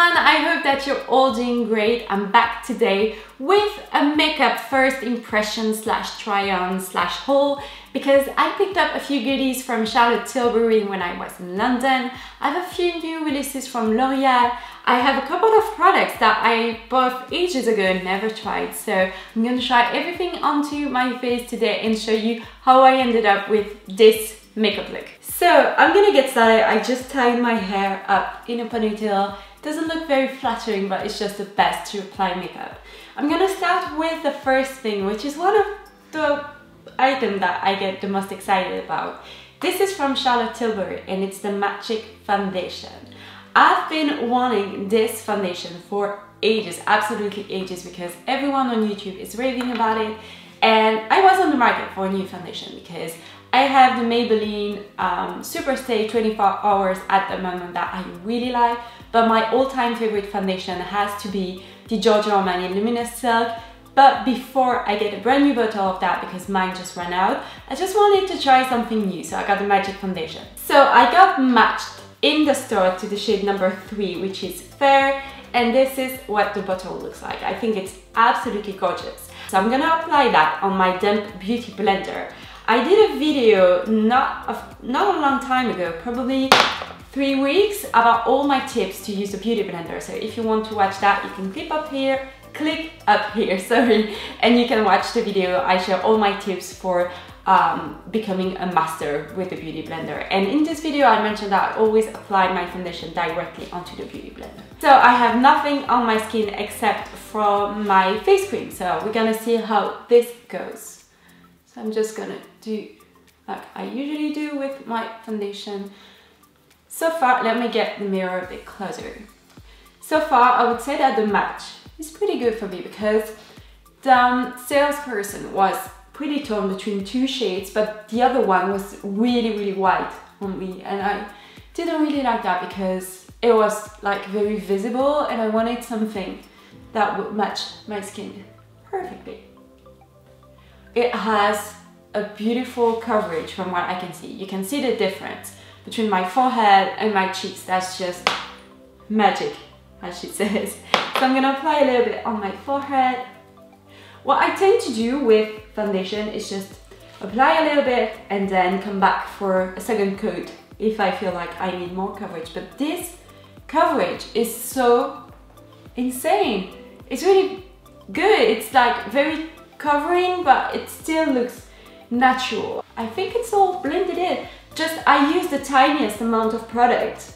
everyone, I hope that you're all doing great. I'm back today with a makeup first impression slash try on slash haul because I picked up a few goodies from Charlotte Tilbury when I was in London. I have a few new releases from L'Oreal. I have a couple of products that I bought ages ago and never tried. So I'm gonna try everything onto my face today and show you how I ended up with this makeup look. So I'm gonna get started. I just tied my hair up in a ponytail. Doesn't look very flattering, but it's just the best to apply makeup. I'm gonna start with the first thing, which is one of the items that I get the most excited about. This is from Charlotte Tilbury and it's the Magic Foundation. I've been wanting this foundation for ages, absolutely ages, because everyone on YouTube is raving about it. And I was on the market for a new foundation because I have the Maybelline um, Superstay 24 hours at the moment that I really like, but my all-time favorite foundation has to be the Giorgio Armani Luminous Silk. But before I get a brand new bottle of that because mine just ran out, I just wanted to try something new, so I got the Magic Foundation. So I got matched in the store to the shade number 3, which is Fair, and this is what the bottle looks like. I think it's absolutely gorgeous. So I'm gonna apply that on my damp beauty blender. I did a video not, a, not a long time ago, probably three weeks, about all my tips to use a beauty blender. So if you want to watch that, you can click up here, click up here, sorry, and you can watch the video. I share all my tips for um, becoming a master with the beauty blender. And in this video, I mentioned that I always apply my foundation directly onto the beauty blender. So I have nothing on my skin except from my face cream. So we're gonna see how this goes. I'm just gonna do like I usually do with my foundation. So far, let me get the mirror a bit closer. So far, I would say that the match is pretty good for me because the um, salesperson was pretty torn between two shades, but the other one was really, really white on me. And I didn't really like that because it was like very visible and I wanted something that would match my skin perfectly. It has a beautiful coverage from what I can see. You can see the difference between my forehead and my cheeks. That's just magic, as she says. So I'm gonna apply a little bit on my forehead. What I tend to do with foundation is just apply a little bit and then come back for a second coat if I feel like I need more coverage. But this coverage is so insane. It's really good. It's like very covering, but it still looks natural. I think it's all blended in. Just I use the tiniest amount of product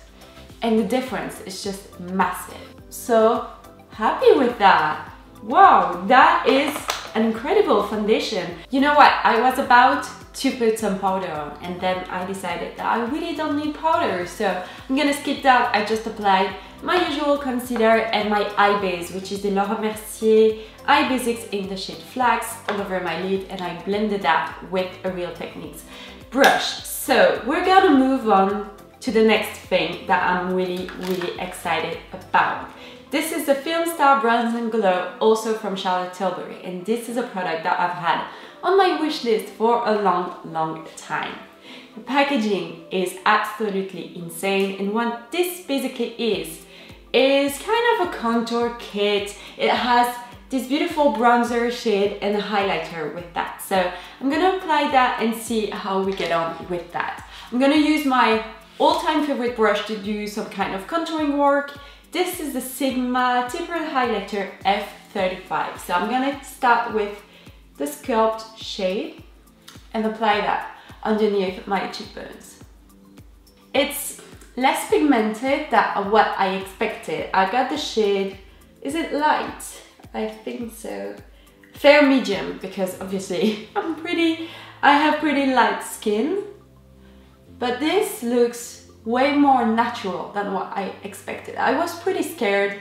and the difference is just massive. So happy with that. Wow, that is an incredible foundation. You know what, I was about to put some powder on and then I decided that I really don't need powder so I'm gonna skip that. I just applied my usual concealer and my eye base which is the Laura Mercier Eye Basics in the shade Flax all over my lid and I blended that with a Real Techniques brush. So we're gonna move on to the next thing that I'm really really excited about. This is the Film Star Bronze and Glow also from Charlotte Tilbury and this is a product that I've had on my wish list for a long, long time. The packaging is absolutely insane and what this basically is, is kind of a contour kit. It has this beautiful bronzer shade and a highlighter with that. So I'm gonna apply that and see how we get on with that. I'm gonna use my all-time favorite brush to do some kind of contouring work. This is the Sigma Tapered Highlighter F35. So I'm gonna start with the Sculpt shade and apply that underneath my cheekbones. It's less pigmented than what I expected. I got the shade, is it light? I think so. Fair medium, because obviously I'm pretty, I have pretty light skin. But this looks way more natural than what I expected. I was pretty scared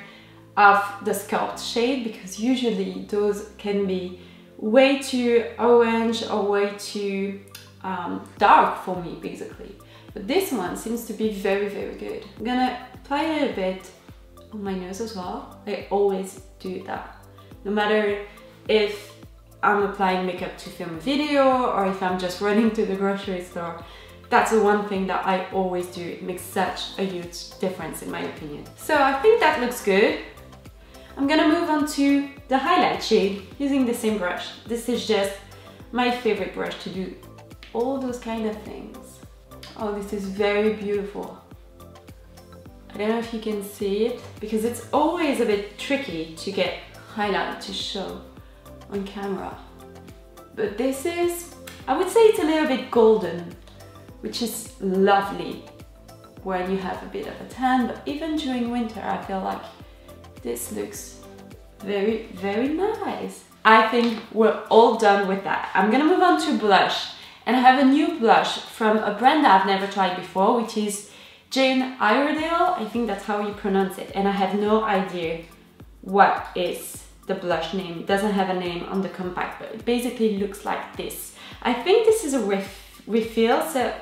of the Sculpt shade because usually those can be way too orange or way too um, dark for me basically. But this one seems to be very, very good. I'm gonna apply a little bit on my nose as well. I always do that. No matter if I'm applying makeup to film a video or if I'm just running to the grocery store, That's the one thing that I always do. It makes such a huge difference in my opinion. So I think that looks good. I'm gonna move on to the highlight shade using the same brush. This is just my favorite brush to do all those kind of things. Oh, this is very beautiful. I don't know if you can see it because it's always a bit tricky to get highlight to show on camera. But this is, I would say it's a little bit golden, which is lovely when you have a bit of a tan, but even during winter, I feel like this looks very, very nice. I think we're all done with that. I'm gonna move on to blush. And I have a new blush from a brand that I've never tried before, which is Jane Iredale. I think that's how you pronounce it. And I have no idea what is the blush name. It doesn't have a name on the compact, but it basically looks like this. I think this is a ref refill, so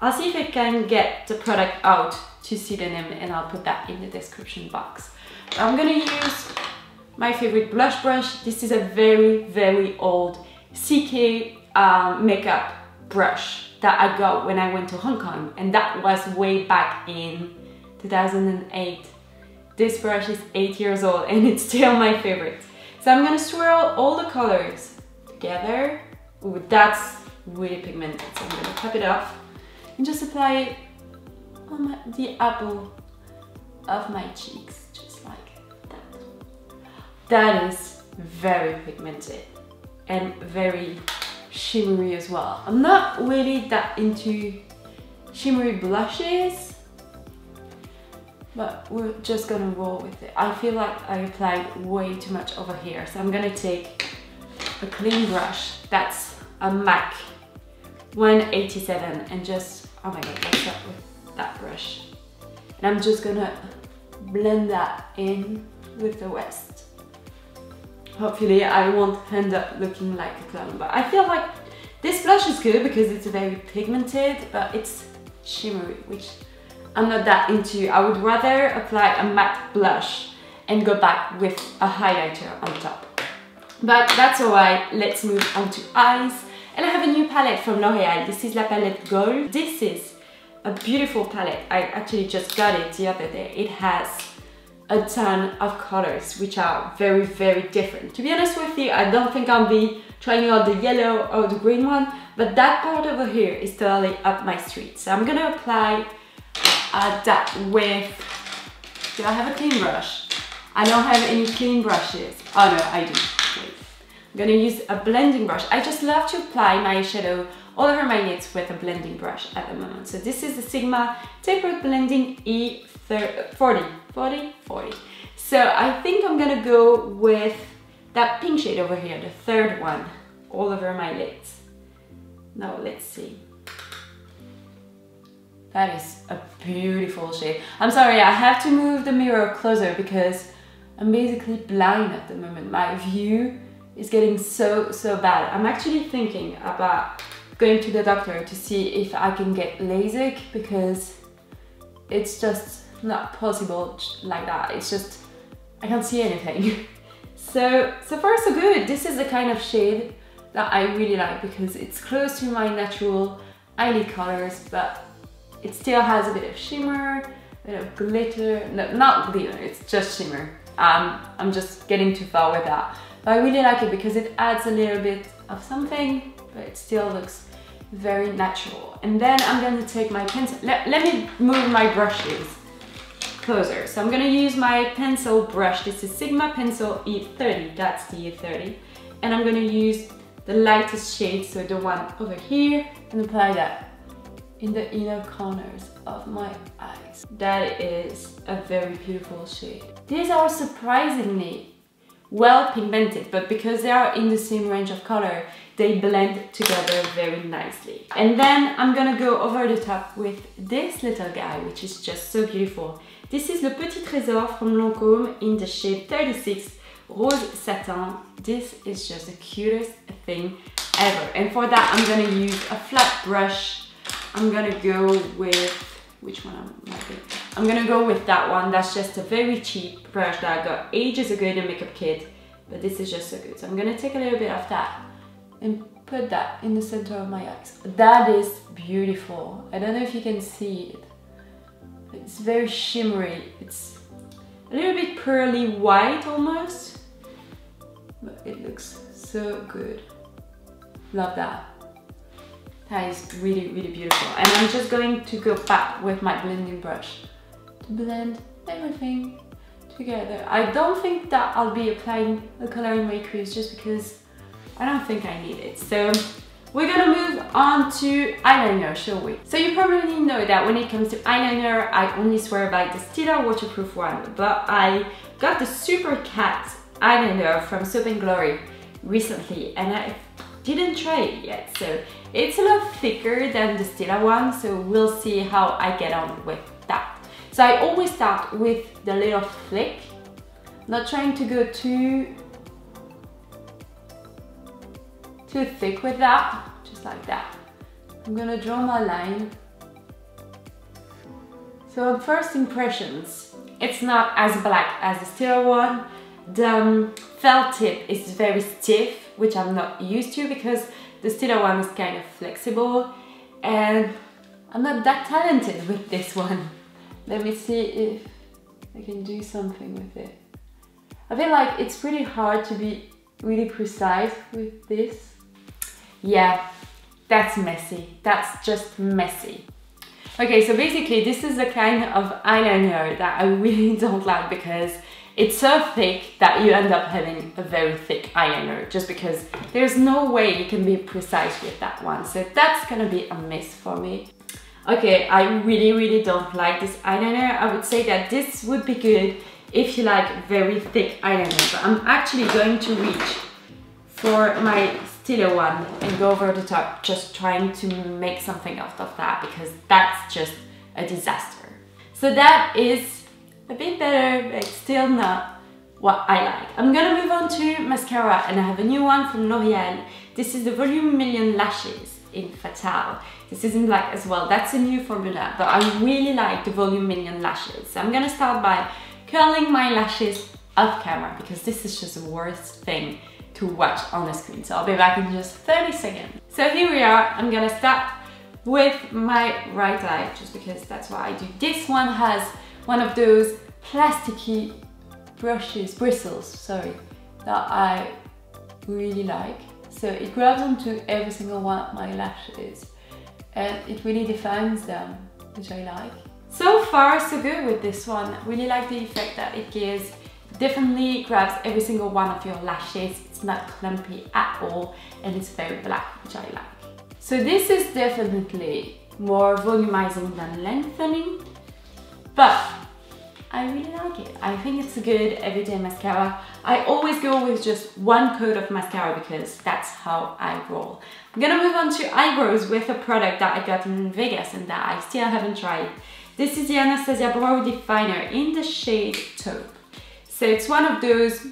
I'll see if I can get the product out to see the name and I'll put that in the description box. I'm gonna use my favorite blush brush. This is a very, very old CK um, makeup brush that I got when I went to Hong Kong and that was way back in 2008. This brush is eight years old and it's still my favorite. So I'm gonna swirl all the colors together. Ooh, that's really pigmented. So I'm gonna tap it off and just apply it on my, the apple of my cheeks, just like that. That is very pigmented and very shimmery as well. I'm not really that into shimmery blushes, but we're just gonna roll with it. I feel like I applied way too much over here, so I'm gonna take a clean brush. That's a MAC 187 and just, oh my god, let's start with that brush. And I'm just gonna blend that in with the rest. Hopefully I won't end up looking like a clown, but I feel like this blush is good because it's very pigmented, but it's shimmery, which I'm not that into. I would rather apply a matte blush and go back with a highlighter on top. But that's alright, let's move on to eyes. And I have a new palette from L'Oreal. This is La Palette Gold. This is a beautiful palette. I actually just got it the other day. It has a ton of colors which are very very different. To be honest with you, I don't think I'll be trying out the yellow or the green one, but that part over here is totally up my street. So I'm gonna apply uh, that with, do I have a clean brush? I don't have any clean brushes. Oh no, I do. I'm gonna use a blending brush. I just love to apply my shadow all over my lids with a blending brush at the moment. So this is the Sigma Tapered Blending E40, 40, 40. So I think I'm gonna go with that pink shade over here, the third one, all over my lids. Now let's see. That is a beautiful shade. I'm sorry, I have to move the mirror closer because I'm basically blind at the moment. My view is getting so, so bad. I'm actually thinking about going to the doctor to see if I can get LASIK because it's just not possible like that. It's just, I can't see anything. so, so far so good. This is the kind of shade that I really like because it's close to my natural eyelid colors, but it still has a bit of shimmer, a bit of glitter. No, not glitter, it's just shimmer. Um, I'm just getting too far with that. But I really like it because it adds a little bit of something, but it still looks very natural. And then I'm going to take my pencil, let, let me move my brushes closer. So I'm to use my pencil brush. This is Sigma Pencil E30, that's the E30. And I'm to use the lightest shade, so the one over here, and apply that in the inner corners of my eyes. That is a very beautiful shade. These are surprisingly well pigmented, but because they are in the same range of color, they blend together very nicely. And then I'm gonna go over the top with this little guy, which is just so beautiful. This is Le Petit Trésor from Lancôme in the shade 36 Rose Satin. This is just the cutest thing ever. And for that, I'm gonna use a flat brush. I'm gonna go with, which one am I going I'm gonna go with that one. That's just a very cheap brush that I got ages ago in a makeup kit. But this is just so good. So I'm gonna take a little bit of that and put that in the center of my eyes. That is beautiful. I don't know if you can see it. It's very shimmery. It's a little bit pearly white almost, but it looks so good. Love that. That is really, really beautiful. And I'm just going to go back with my blending brush to blend everything together. I don't think that I'll be applying the color in my crease just because I don't think I need it. So we're gonna move on to eyeliner, shall we? So you probably know that when it comes to eyeliner, I only swear by the Stila waterproof one, but I got the Super Cat eyeliner from Soap & Glory recently and I didn't try it yet. So it's a lot thicker than the Stila one, so we'll see how I get on with that. So I always start with the little flick, not trying to go too, too thick with that, just like that. I'm gonna draw my line. So first impressions, it's not as black as the Stila one. The um, felt tip is very stiff, which I'm not used to because the Stila one is kind of flexible and I'm not that talented with this one. Let me see if I can do something with it. I feel like it's pretty hard to be really precise with this. Yeah, that's messy. That's just messy. Okay, so basically this is the kind of eyeliner that I really don't like because it's so thick that you end up having a very thick eyeliner just because there's no way you can be precise with that one. So that's gonna be a miss for me. Okay, I really, really don't like this eyeliner. I would say that this would be good if you like very thick eyeliner, but I'm actually going to reach for my Stila one and go over the top, just trying to make something out of that because that's just a disaster. So that is a bit better, but still not what I like. I'm gonna move on to mascara and I have a new one from L'Oreal. This is the Volume Million Lashes in Fatale. This is in black as well. That's a new formula, but I really like the Volume Million Lashes. So I'm gonna start by curling my lashes off camera because this is just the worst thing to watch on the screen. So I'll be back in just 30 seconds. So here we are. I'm gonna start with my right eye just because that's what I do. This one has one of those plasticky brushes, bristles, sorry, that I really like. So it grabs onto every single one of my lashes and it really defines them, which I like. So far so good with this one. Really like the effect that it gives. Definitely grabs every single one of your lashes. Not clumpy at all and it's very black, which I like. So this is definitely more volumizing than lengthening. But I really like it. I think it's a good everyday mascara. I always go with just one coat of mascara because that's how I roll. I'm gonna move on to eyebrows with a product that I got in Vegas and that I still haven't tried. This is the Anastasia Brow Definer in the shade Taupe. So it's one of those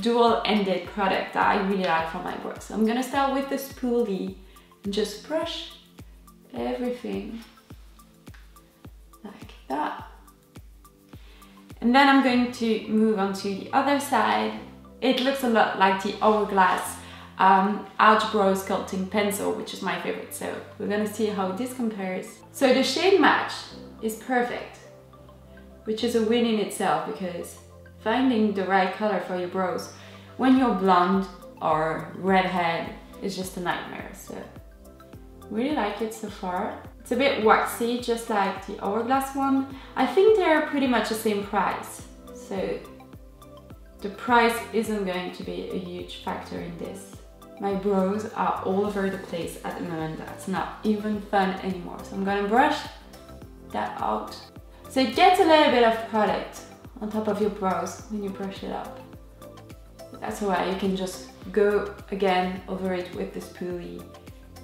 dual-ended product that I really like for my eyebrows. So I'm gonna start with the spoolie and just brush everything like that. And then I'm going to move on to the other side. It looks a lot like the Hourglass um, Brow Sculpting Pencil, which is my favorite. So we're gonna see how this compares. So the shade match is perfect, which is a win in itself because finding the right color for your brows when you're blonde or redhead is just a nightmare. So really like it so far. It's a bit waxy, just like the Hourglass one. I think they're pretty much the same price. So the price isn't going to be a huge factor in this. My brows are all over the place at the moment. That's not even fun anymore. So I'm gonna brush that out. So it gets a little bit of product on top of your brows when you brush it up. That's why you can just go again over it with the spoolie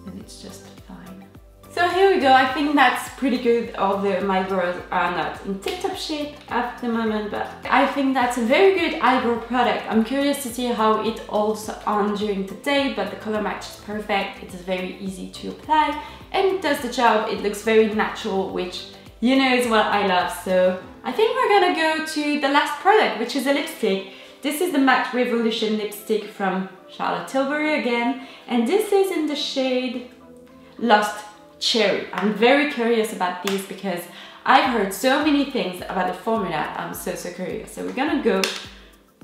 and it's just fine. So here we go, I think that's pretty good, although my brows are not in tip-top shape at the moment, but I think that's a very good eyebrow product. I'm curious to see how it holds on during the day, but the color match is perfect, it's very easy to apply, and it does the job, it looks very natural, which you know is what I love, so I think we're gonna go to the last product, which is a lipstick. This is the Matte Revolution lipstick from Charlotte Tilbury again. And this is in the shade Lost Cherry. I'm very curious about these because I've heard so many things about the formula. I'm so, so curious. So we're gonna go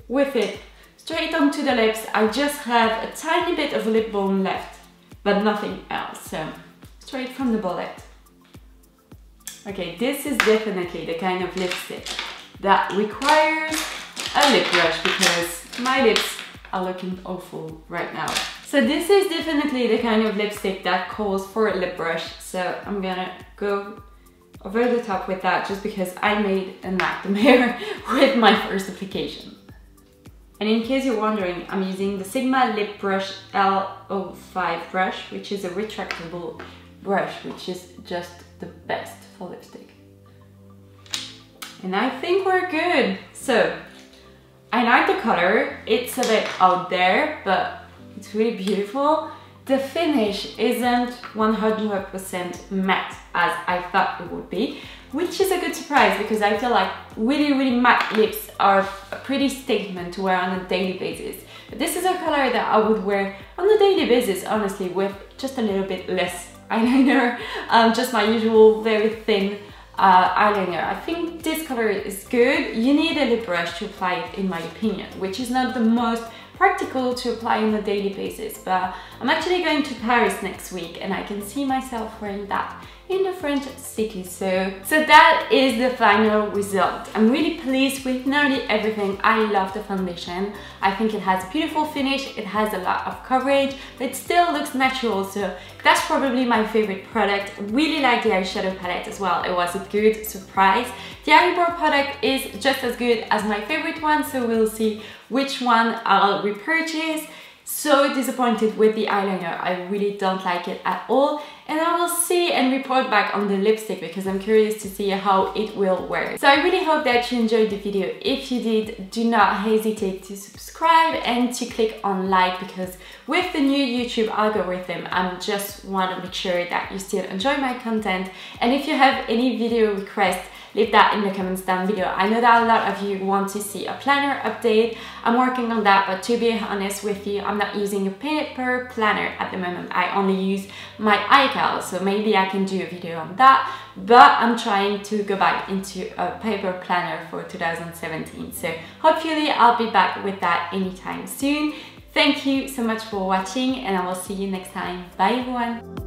with it straight onto the lips. I just have a tiny bit of lip balm left, but nothing else. So straight from the bullet. Okay, this is definitely the kind of lipstick that requires a lip brush because my lips are looking awful right now. So this is definitely the kind of lipstick that calls for a lip brush. So I'm gonna go over the top with that just because I made a nightmare with my first application. And in case you're wondering, I'm using the Sigma Lip Brush L05 brush, which is a retractable brush, which is just the best lipstick. And I think we're good. So, I like the color. It's a bit out there, but it's really beautiful. The finish isn't 100% matte as I thought it would be, which is a good surprise because I feel like really, really matte lips are a pretty statement to wear on a daily basis. But this is a color that I would wear on a daily basis, honestly, with just a little bit less eyeliner, um, just my usual very thin uh, eyeliner. I think this color is good. You need a lip brush to apply it in my opinion, which is not the most practical to apply on a daily basis but I'm actually going to Paris next week and I can see myself wearing that in the French city so so that is the final result. I'm really pleased with nearly everything. I love the foundation. I think it has a beautiful finish it has a lot of coverage but it still looks natural so that's probably my favorite product. Really like the eyeshadow palette as well. It was a good surprise. The eyebrow product is just as good as my favorite one so we'll see which one I'll repurchase so disappointed with the eyeliner. I really don't like it at all. And I will see and report back on the lipstick because I'm curious to see how it will wear. So I really hope that you enjoyed the video. If you did, do not hesitate to subscribe and to click on like because with the new YouTube algorithm, I just want to make sure that you still enjoy my content. And if you have any video requests, leave that in the comments down below. I know that a lot of you want to see a planner update. I'm working on that, but to be honest with you, I'm not using a paper planner at the moment. I only use my iCal, so maybe I can do a video on that, but I'm trying to go back into a paper planner for 2017. So hopefully I'll be back with that anytime soon. Thank you so much for watching and I will see you next time. Bye everyone!